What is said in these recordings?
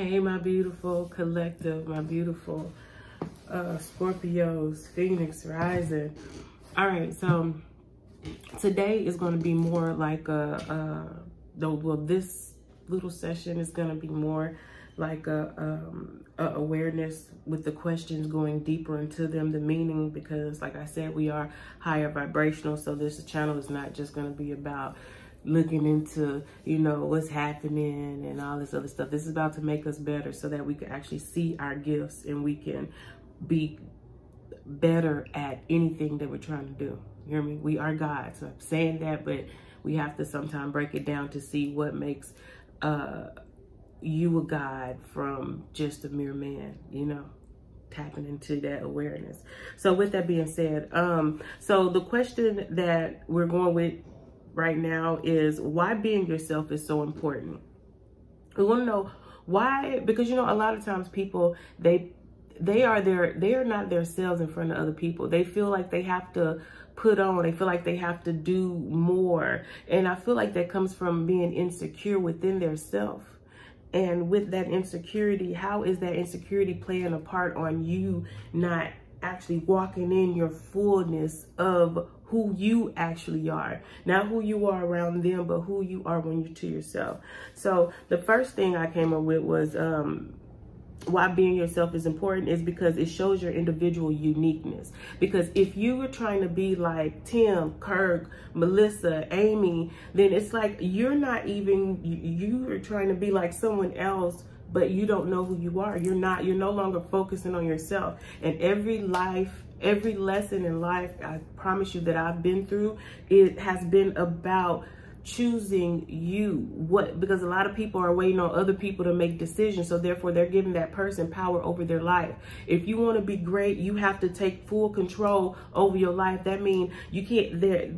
Hey, my beautiful collective, my beautiful uh, Scorpios, Phoenix rising. All right, so today is going to be more like a, a though, well, this little session is going to be more like a, um, a, awareness with the questions going deeper into them, the meaning, because like I said, we are higher vibrational. So this channel is not just going to be about looking into, you know, what's happening and all this other stuff. This is about to make us better so that we can actually see our gifts and we can be better at anything that we're trying to do. You hear me? We are God. So I'm saying that, but we have to sometimes break it down to see what makes uh, you a God from just a mere man, you know? tapping into that awareness. So with that being said, um, so the question that we're going with right now is why being yourself is so important. We want to know why, because you know, a lot of times people, they, they are their, they are not themselves in front of other people. They feel like they have to put on. They feel like they have to do more. And I feel like that comes from being insecure within their self. And with that insecurity, how is that insecurity playing a part on you not actually walking in your fullness of who you actually are. Not who you are around them, but who you are when you're to yourself. So the first thing I came up with was um, why being yourself is important is because it shows your individual uniqueness. Because if you were trying to be like Tim, Kirk, Melissa, Amy, then it's like you're not even, you are trying to be like someone else but you don't know who you are. You're not, you're no longer focusing on yourself. And every life every lesson in life, I promise you that I've been through, it has been about choosing you. What because a lot of people are waiting on other people to make decisions so therefore they're giving that person power over their life. If you want to be great you have to take full control over your life. That means you can't there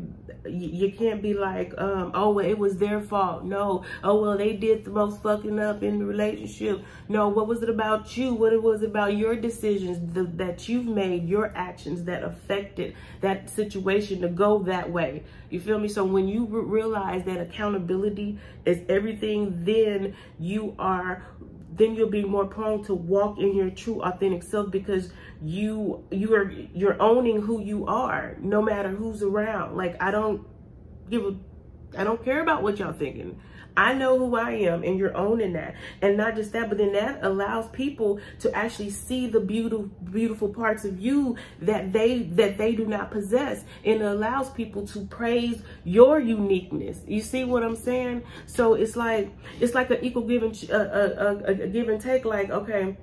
you can't be like um oh well it was their fault. No. Oh well they did the most fucking up in the relationship. No what was it about you? What it was about your decisions the, that you've made your actions that affected that situation to go that way. You feel me? So when you realize realize that accountability is everything, then you are then you'll be more prone to walk in your true authentic self because you you are you're owning who you are no matter who's around. Like i don't give a i don't care about what y'all thinking I know who I am and you're owning that. And not just that, but then that allows people to actually see the beautiful, beautiful parts of you that they, that they do not possess. And it allows people to praise your uniqueness. You see what I'm saying? So it's like, it's like an equal give and, uh, uh, a give and take. Like, okay,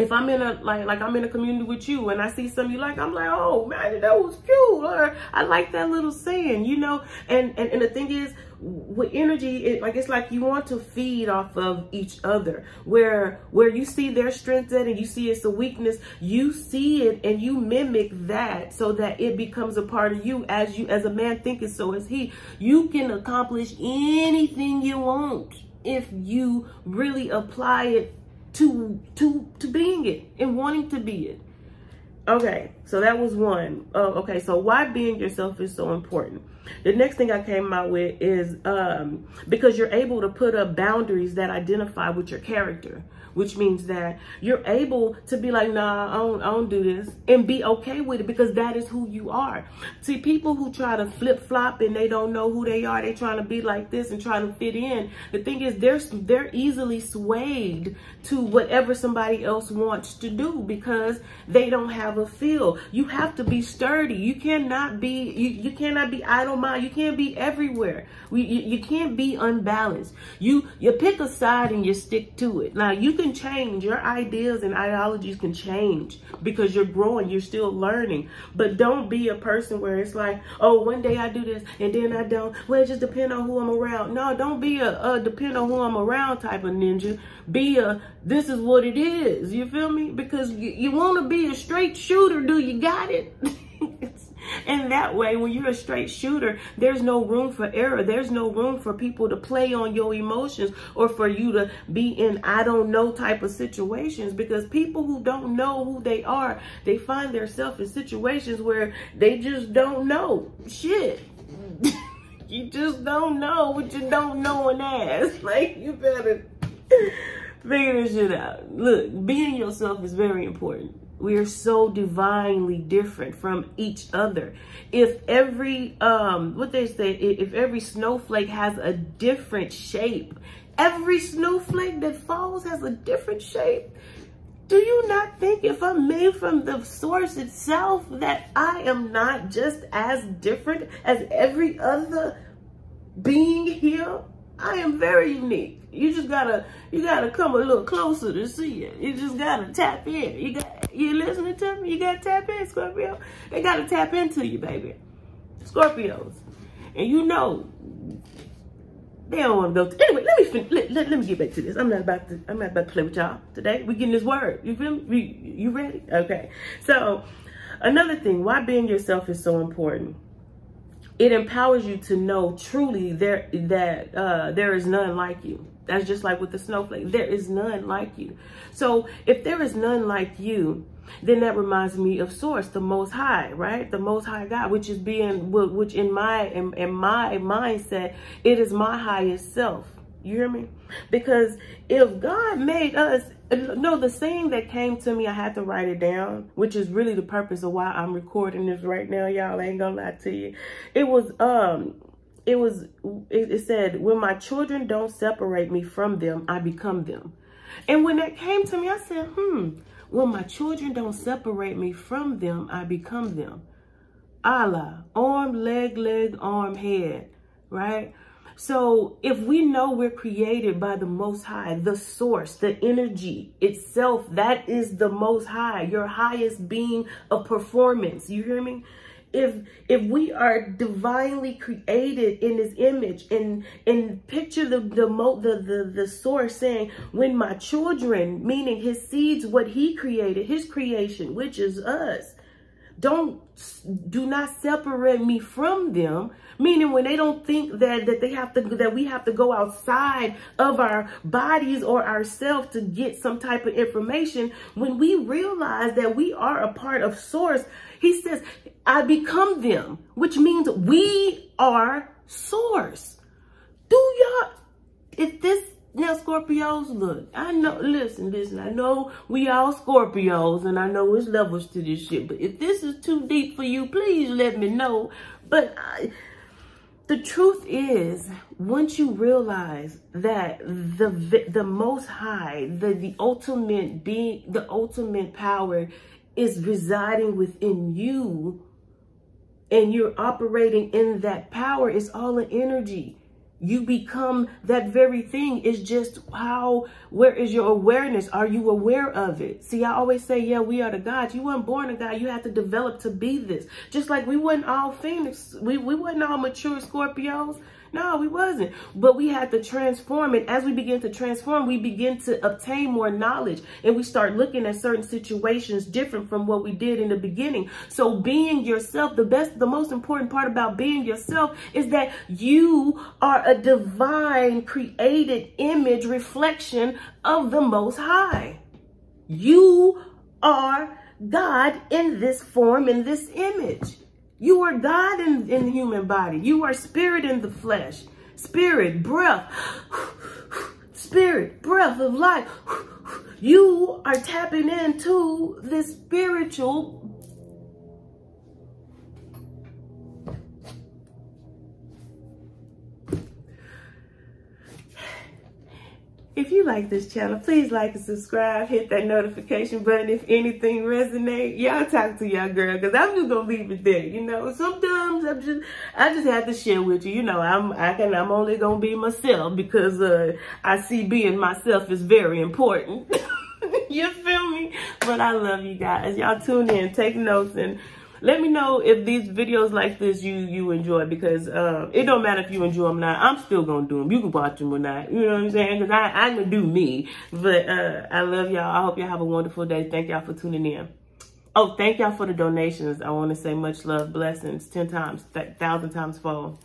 if I'm in a like like I'm in a community with you and I see something you like, I'm like, oh man, that was cute. Or I like that little saying, you know. And and, and the thing is, with energy, it, like it's like you want to feed off of each other. Where where you see their strength at and you see it's a weakness, you see it and you mimic that so that it becomes a part of you. As you as a man thinketh, so is he. You can accomplish anything you want if you really apply it to to to being it and wanting to be it. Okay, so that was one. Uh, okay, so why being yourself is so important. The next thing I came out with is um, because you're able to put up boundaries that identify with your character which means that you're able to be like, nah, I don't, I don't do this and be okay with it because that is who you are. See, people who try to flip flop and they don't know who they are, they trying to be like this and trying to fit in. The thing is, they're, they're easily swayed to whatever somebody else wants to do because they don't have a feel. You have to be sturdy. You cannot be, you, you cannot be idle mind. You can't be everywhere. We, you, you can't be unbalanced. You, you pick a side and you stick to it. Now you can change. Your ideas and ideologies can change because you're growing. You're still learning. But don't be a person where it's like, oh, one day I do this and then I don't. Well, it just depend on who I'm around. No, don't be a, a depend on who I'm around type of ninja. Be a, this is what it is. You feel me? Because you, you want to be a straight shooter. Do you got it? And that way, when you're a straight shooter, there's no room for error. There's no room for people to play on your emotions or for you to be in I don't know type of situations because people who don't know who they are, they find themselves in situations where they just don't know shit. you just don't know what you don't know and ask. Like, you better Figure this shit out. Look, being yourself is very important. We are so divinely different from each other. If every, um, what they say, if every snowflake has a different shape, every snowflake that falls has a different shape. Do you not think if I'm made from the source itself that I am not just as different as every other being here? I am very unique. You just gotta, you gotta come a little closer to see it. You just gotta tap in. You got, you listening to me? You gotta tap in, Scorpio. They gotta tap into you, baby. Scorpios. And you know, they don't want to go. To, anyway, let me let, let, let, me get back to this. I'm not about to I'm not about to play with y'all today. We getting this word. You feel me? You, you ready? Okay. So another thing, why being yourself is so important it empowers you to know truly there that uh, there is none like you. That's just like with the snowflake. There is none like you. So if there is none like you, then that reminds me of source, the most high, right? The most high God, which is being, which in my, in, in my mindset, it is my highest self. You hear me? Because if God made us, no, the saying that came to me, I had to write it down, which is really the purpose of why I'm recording this right now. Y'all ain't gonna lie to you. It was, um, it was, it, said, when my children don't separate me from them, I become them. And when that came to me, I said, hmm, when my children don't separate me from them, I become them. Allah, arm, leg, leg, arm, head, right? So if we know we're created by the most high, the source, the energy itself, that is the most high, your highest being of performance. You hear me? If if we are divinely created in his image and and picture the the the the, the source saying, when my children, meaning his seeds, what he created, his creation, which is us, don't do not separate me from them meaning when they don't think that that they have to that we have to go outside of our bodies or ourselves to get some type of information when we realize that we are a part of source he says i become them which means we are source do y'all if this now, Scorpios, look, I know, listen, listen, I know we all Scorpios and I know it's levels to this shit, but if this is too deep for you, please let me know. But I, the truth is, once you realize that the the most high, the, the ultimate being, the ultimate power is residing within you and you're operating in that power, it's all an energy you become that very thing is just how where is your awareness are you aware of it see i always say yeah we are the gods you weren't born a god you have to develop to be this just like we weren't all phoenix we, we weren't all mature scorpios no, we wasn't. But we had to transform. And as we begin to transform, we begin to obtain more knowledge. And we start looking at certain situations different from what we did in the beginning. So being yourself, the best, the most important part about being yourself is that you are a divine created image reflection of the Most High. You are God in this form, in this image. You are God in, in the human body. You are spirit in the flesh. Spirit, breath, spirit, breath of life. You are tapping into this spiritual If you like this channel, please like and subscribe. Hit that notification button if anything resonate. Y'all talk to y'all girl because I'm just gonna leave it there. You know, sometimes I'm just I just have to share with you. You know, I'm I can I'm only gonna be myself because uh I see being myself is very important. you feel me? But I love you guys. Y'all tune in, take notes, and let me know if these videos like this you you enjoy because uh, it don't matter if you enjoy them or not. I'm still gonna do them. You can watch them or not. You know what I'm saying? Because I I'm gonna do me. But uh, I love y'all. I hope y'all have a wonderful day. Thank y'all for tuning in. Oh, thank y'all for the donations. I want to say much love, blessings, ten times, th thousand times fold.